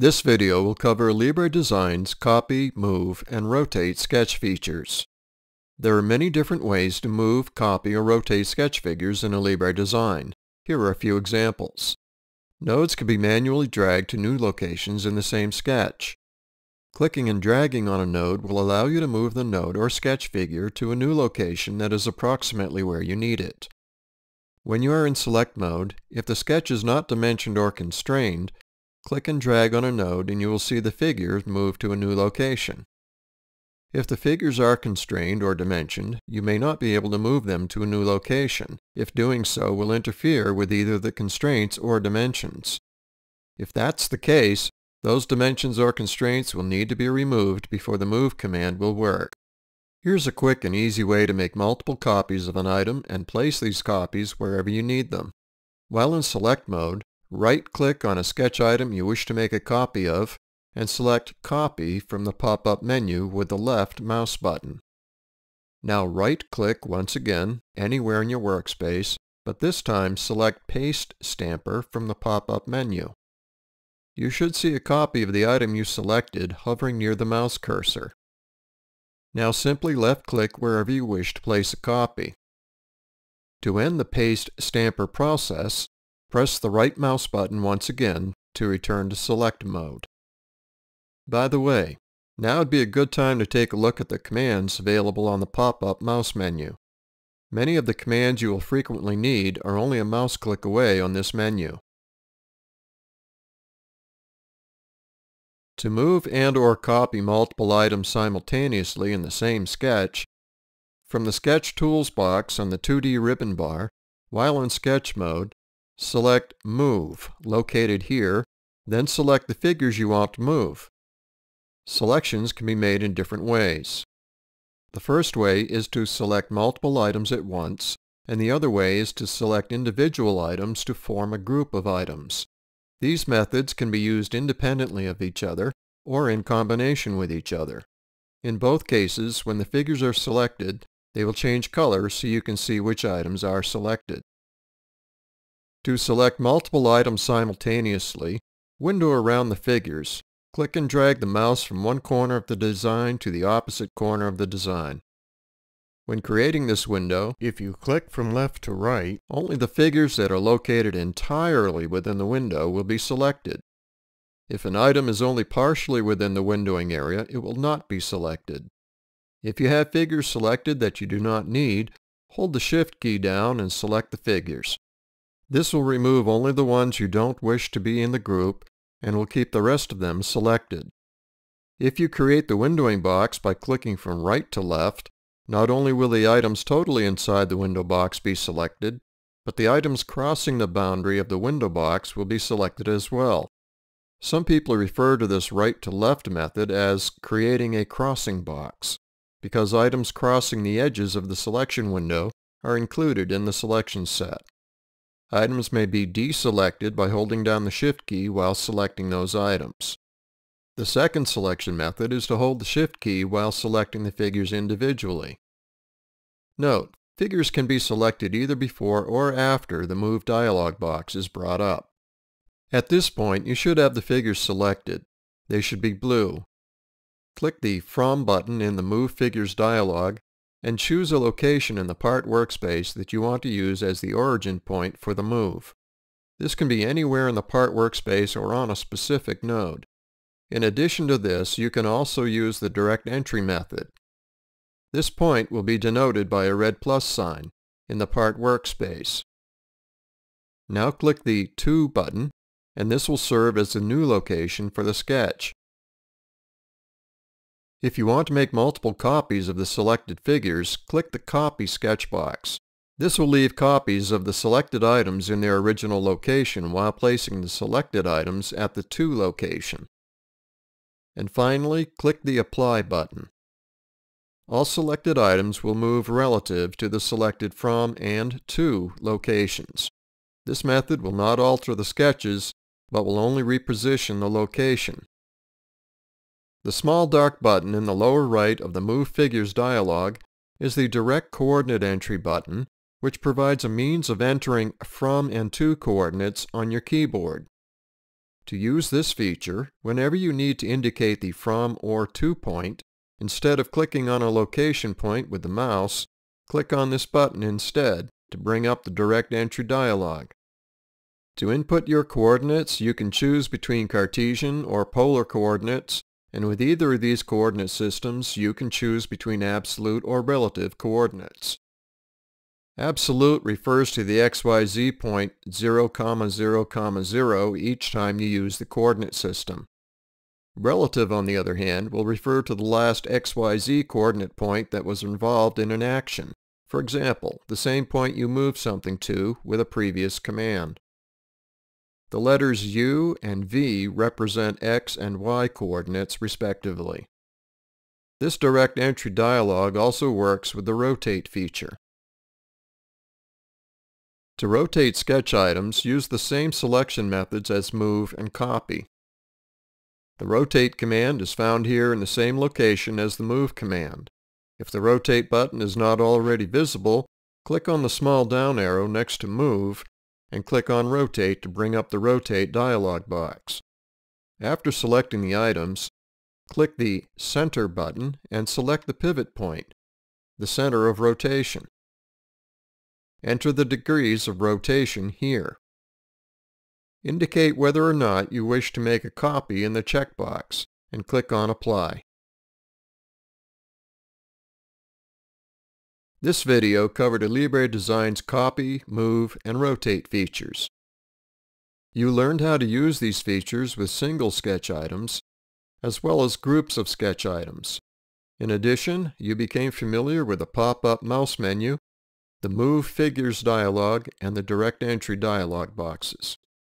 This video will cover Alibre Design's copy, move, and rotate sketch features. There are many different ways to move, copy, or rotate sketch figures in Alibre Design. Here are a few examples. Nodes can be manually dragged to new locations in the same sketch. Clicking and dragging on a node will allow you to move the node or sketch figure to a new location that is approximately where you need it. When you are in select mode, if the sketch is not dimensioned or constrained, Click and drag on a node and you will see the figures move to a new location. If the figures are constrained or dimensioned, you may not be able to move them to a new location, if doing so will interfere with either the constraints or dimensions. If that's the case, those dimensions or constraints will need to be removed before the move command will work. Here's a quick and easy way to make multiple copies of an item and place these copies wherever you need them. While in select mode, Right-click on a sketch item you wish to make a copy of and select Copy from the pop-up menu with the left mouse button. Now right-click once again anywhere in your workspace, but this time select Paste Stamper from the pop-up menu. You should see a copy of the item you selected hovering near the mouse cursor. Now simply left-click wherever you wish to place a copy. To end the Paste Stamper process, Press the right mouse button once again to return to select mode. By the way, now would be a good time to take a look at the commands available on the pop-up mouse menu. Many of the commands you will frequently need are only a mouse click away on this menu. To move and or copy multiple items simultaneously in the same sketch, from the Sketch Tools box on the 2D ribbon bar, while in sketch mode, Select Move, located here, then select the figures you want to move. Selections can be made in different ways. The first way is to select multiple items at once, and the other way is to select individual items to form a group of items. These methods can be used independently of each other or in combination with each other. In both cases, when the figures are selected, they will change color so you can see which items are selected. To select multiple items simultaneously, window around the figures, click and drag the mouse from one corner of the design to the opposite corner of the design. When creating this window, if you click from left to right, only the figures that are located entirely within the window will be selected. If an item is only partially within the windowing area, it will not be selected. If you have figures selected that you do not need, hold the Shift key down and select the figures. This will remove only the ones you don't wish to be in the group and will keep the rest of them selected. If you create the windowing box by clicking from right to left, not only will the items totally inside the window box be selected, but the items crossing the boundary of the window box will be selected as well. Some people refer to this right to left method as creating a crossing box, because items crossing the edges of the selection window are included in the selection set. Items may be deselected by holding down the Shift key while selecting those items. The second selection method is to hold the Shift key while selecting the figures individually. Note, figures can be selected either before or after the Move dialog box is brought up. At this point, you should have the figures selected. They should be blue. Click the From button in the Move Figures dialog and choose a location in the part workspace that you want to use as the origin point for the move. This can be anywhere in the part workspace or on a specific node. In addition to this, you can also use the direct entry method. This point will be denoted by a red plus sign in the part workspace. Now click the To button, and this will serve as the new location for the sketch. If you want to make multiple copies of the selected figures, click the Copy sketch box. This will leave copies of the selected items in their original location while placing the selected items at the To location. And finally, click the Apply button. All selected items will move relative to the selected From and To locations. This method will not alter the sketches, but will only reposition the location. The small dark button in the lower right of the Move Figures dialog is the Direct Coordinate Entry button, which provides a means of entering from and to coordinates on your keyboard. To use this feature, whenever you need to indicate the from or to point, instead of clicking on a location point with the mouse, click on this button instead to bring up the direct entry dialog. To input your coordinates, you can choose between Cartesian or polar coordinates, and with either of these coordinate systems, you can choose between absolute or relative coordinates. Absolute refers to the xyz point 0, 0, 0 each time you use the coordinate system. Relative, on the other hand, will refer to the last xyz coordinate point that was involved in an action. For example, the same point you moved something to with a previous command. The letters U and V represent x and y coordinates respectively. This direct entry dialog also works with the rotate feature. To rotate sketch items, use the same selection methods as move and copy. The rotate command is found here in the same location as the move command. If the rotate button is not already visible, click on the small down arrow next to move and click on rotate to bring up the rotate dialog box. After selecting the items, click the center button and select the pivot point, the center of rotation. Enter the degrees of rotation here. Indicate whether or not you wish to make a copy in the checkbox and click on Apply. This video covered Alibre Design's copy, move, and rotate features. You learned how to use these features with single sketch items, as well as groups of sketch items. In addition, you became familiar with the pop-up mouse menu the Move Figures dialog and the Direct Entry dialog boxes.